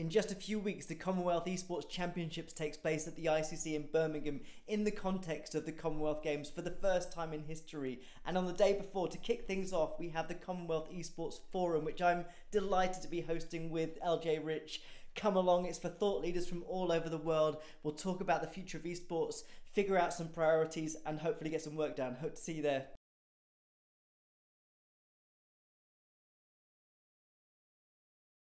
In just a few weeks, the Commonwealth Esports Championships takes place at the ICC in Birmingham in the context of the Commonwealth Games for the first time in history. And on the day before, to kick things off, we have the Commonwealth Esports Forum, which I'm delighted to be hosting with LJ Rich. Come along, it's for thought leaders from all over the world. We'll talk about the future of esports, figure out some priorities, and hopefully get some work done. Hope to see you there.